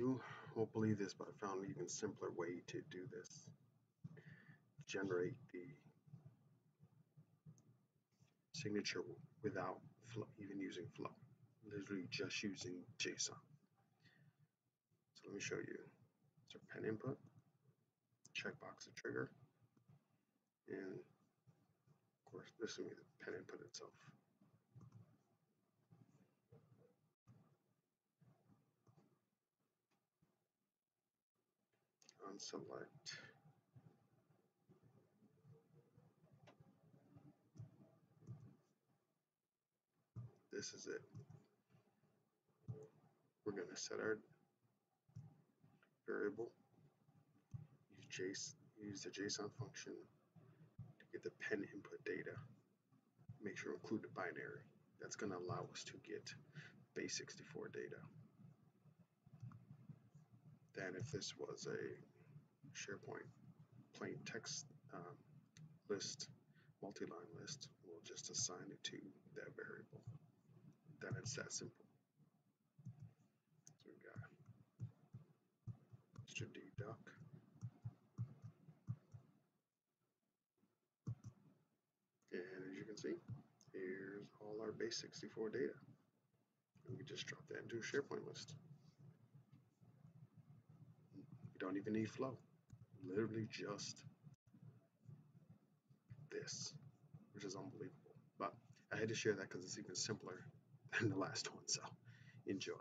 You won't believe this, but I found an even simpler way to do this. Generate the signature without even using flow. Literally just using JSON. So let me show you. So pen input, checkbox to trigger, and of course this will be the pen input itself. Unselect. This is it. We're going to set our variable, use, JSON, use the JSON function to get the pen input data. Make sure to include the binary. That's going to allow us to get base64 data. Then if this was a SharePoint plain text um, list, multi-line list, we'll just assign it to that variable. Then it's that simple. So we've got Mr. D Duck. And as you can see, here's all our base64 data. And we just drop that into a SharePoint list. We don't even need flow. Literally just this, which is unbelievable. But I had to share that because it's even simpler than the last one. So enjoy.